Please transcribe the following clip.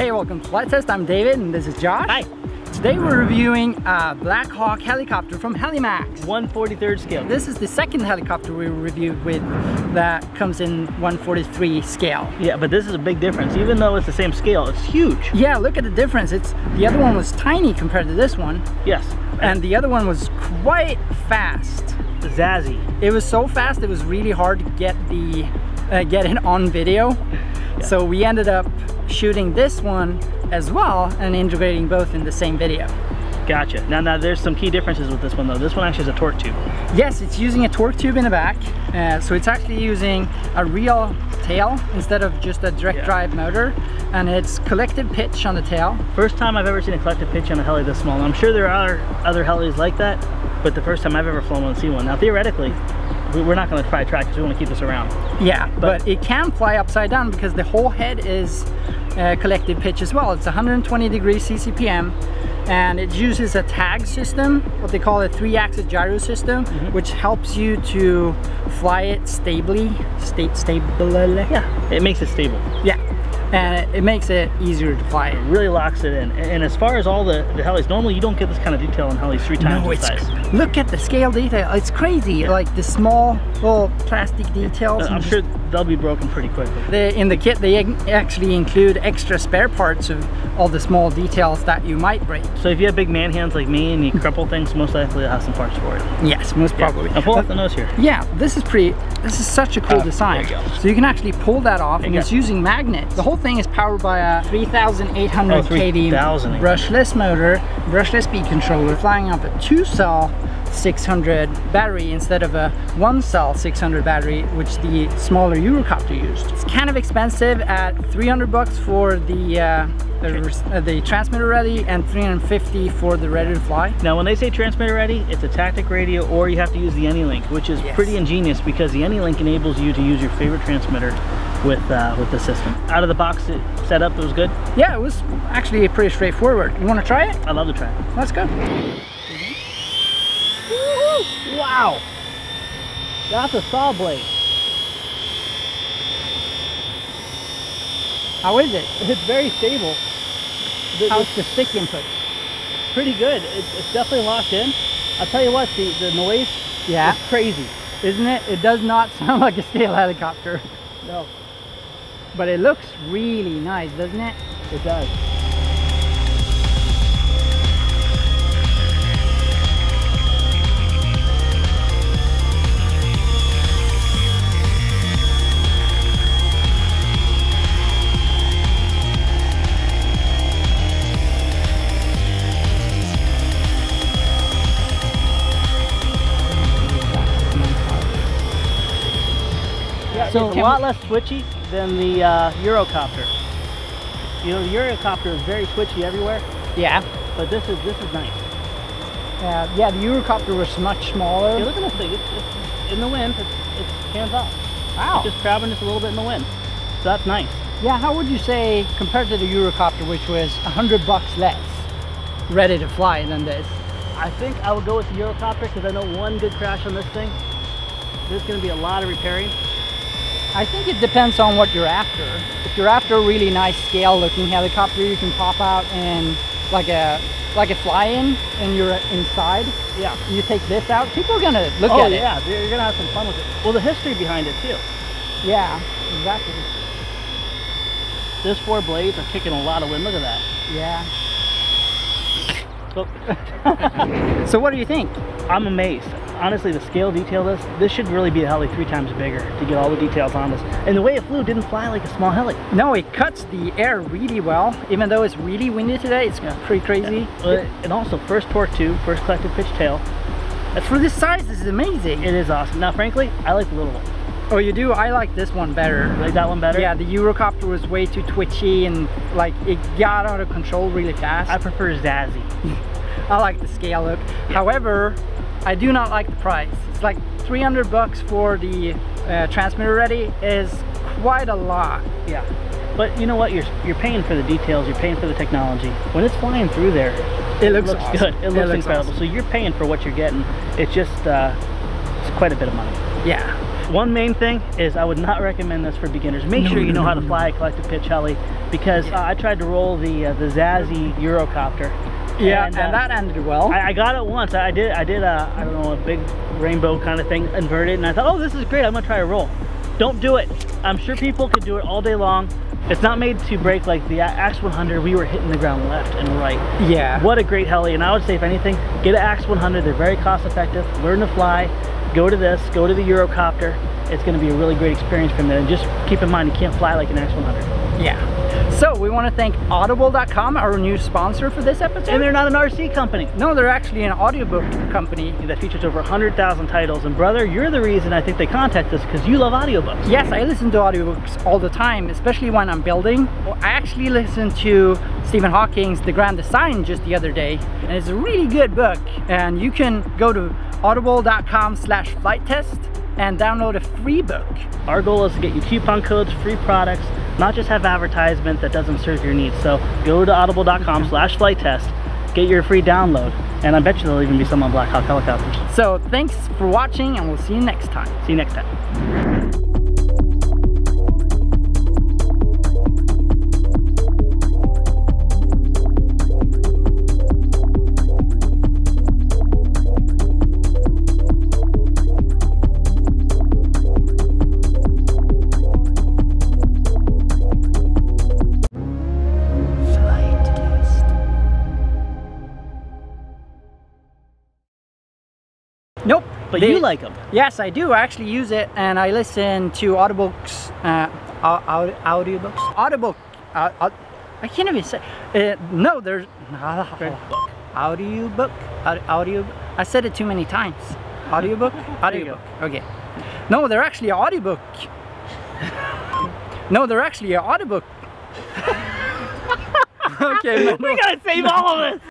Flite Test. I'm David and this is Josh. Hi. Today we're reviewing a Black Hawk helicopter from Heli-Max. 143rd scale. This is the second helicopter we reviewed with that comes in 143 scale. Yeah, but this is a big difference. Even though it's the same scale, it's huge. Yeah, look at the difference. It's The other one was tiny compared to this one. Yes. And the other one was quite fast. Zazzy. It was so fast, it was really hard to get the uh, get it on video. Yeah. So we ended up shooting this one as well and integrating both in the same video. Gotcha. Now, now there's some key differences with this one though. This one actually has a torque tube. Yes, it's using a torque tube in the back. Uh, so it's actually using a real tail instead of just a direct yeah. drive motor. And it's collective pitch on the tail. First time I've ever seen a collective pitch on a heli this small. I'm sure there are other helis like that, but the first time I've ever flown one and seen one. Now theoretically, we're not going to try track because we want to keep this around. Yeah, but, but, it can fly upside down because the whole head is uh, collective pitch as well. It's 120 degrees CCPM and it uses a tag system, what they call a three-axis gyro system, mm -hmm. which helps you to fly it stably, state stable. Yeah, it makes it stable. Yeah, and it makes it easier to fly. It really locks it in. And as far as all the, the helis, normally you don't get this kind of detail on helis three times no, it's, size. Look at the scale detail. It's crazy. Yeah. Like the small little plastic details. I'm sure they'll be broken pretty quickly. The, in the kit, they actually include extra spare parts of all the small details that you might break. So if you have big man hands like me and you crumple things, most likely they'll have some parts for it. Yes, most probably. Yeah. Now pull off the nose here. Yeah, this is pretty, this is such a cool uh, design. You so you can actually pull that off and it's using magnets. The whole thing is powered by a 3800 oh, kV brushless motor, brushless speed controller, flying off a two cell 600 battery instead of a one cell 600 battery which the smaller Eurocopter used. It's kind of expensive at 300 bucks for the uh, the, uh, the, transmitter ready and 350 for the ready to fly. Now when they say transmitter ready, it's a tactic radio or you have to use the AnyLink, which is yes. pretty ingenious because the AnyLink enables you to use your favorite transmitter with uh, with the system. Out of the box it set up, it was good? Yeah, it was actually pretty straightforward. You want to try it? I'd love to try it. Let's go. Wow! That's a saw blade. How is it? It's very stable. The, How's the stick input? Pretty good. It, it's definitely locked in. I'll tell you what, the, the noise yeah. is crazy. Isn't it? It does not sound like a scale helicopter. No. But it looks really nice, doesn't it? It does. so it's a lot less twitchy than the uh, Eurocopter. You know, the Eurocopter is very twitchy everywhere. Yeah. But this is this is nice. Yeah, yeah. The Eurocopter was much smaller. look at this thing. It's, it's in the wind. It's, it's hands off. Wow. It's just crabbing just a little bit in the wind. So that's nice. Yeah. How would you say compared to the Eurocopter, which was a hundred bucks less, ready to fly than this? I think I would go with the Eurocopter because I know one good crash on this thing. There's going to be a lot of repairing. I think it depends on what you're after. If you're after a really nice scale looking helicopter, you can pop out and like a like a fly-in and you're inside. Yeah. You take this out, people are gonna look oh, at yeah. it. yeah, you're gonna have some fun with it. Well, the history behind it too. Yeah, exactly. This four blades are kicking a lot of wind. Look at that. Yeah. so what do you think? I'm amazed. Honestly, the scale detail this, this should really be a heli three times bigger to get all the details on this. And the way it flew didn't fly like a small heli. No, it cuts the air really well. Even though it's really windy today, it's yeah. pretty crazy. Yeah. and also, first torque tube, first collective pitch tail. That's for this size, this is amazing. It is awesome. Now, frankly, I like the little one. Oh, you do? I like this one better. You like that one better? Yeah, the Eurocopter was way too twitchy and like it got out of control really fast. I prefer Zazzy. I like the scale look. Yeah. However, I do not like the price. It's like 300 bucks for the uh, transmitter ready is quite a lot. Yeah. But you know what? You're you're paying for the details. You're paying for the technology. When it's flying through there, it looks, looks awesome. good. It looks, it looks incredible. Awesome. So you're paying for what you're getting. It's just uh, it's quite a bit of money. Yeah. One main thing is I would not recommend this for beginners. Make no, sure you know how to fly a collective pitch heli because uh, I tried to roll the uh, the Zazzy Eurocopter. Yeah, and, uh, and that ended well. I, I, got it once. I did I did a I don't know a big rainbow kind of thing inverted, and I thought, oh, this is great. I'm gonna try a roll. Don't do it. I'm sure people could do it all day long. It's not made to break like the Axe 100. We were hitting the ground left and right. Yeah. What a great heli. And I would say, if anything, get an Axe 100. They're very cost effective. Learn to fly. Go to this. Go to the Eurocopter. It's going to be a really great experience from there. And just keep in mind, you can't fly like an Axe 100. Yeah. So we want to thank Audible.com, our new sponsor for this episode. And they're not an RC company. No, they're actually an audiobook company that features over 100,000 titles. And brother, you're the reason I think they contact us because you love audiobooks. Yes, I listen to audiobooks all the time, especially when I'm building. I actually listened to Stephen Hawking's The Grand Design just the other day, and it's a really good book. And you can go to audible.com slash flitetest and download a free book. Our goal is to get you coupon codes, free products, not just have advertisement that doesn't serve your needs. So go to audible.com slash flitetest, get your free download, and I bet you there'll even be some on Black Hawk helicopters. So thanks for watching and we'll see you next time. See you next time. Nope. But they, you like them. Yes, I do. I actually use it and I listen to audiobooks, uh, audio, audiobooks, audiobook. Uh, I can't even say. Uh, no, there's uh, audiobook, audio. I said it too many times. Audiobook, audiobook. Okay. No, they're actually audiobook. no, they're actually an audiobook. okay, we gotta save all of this.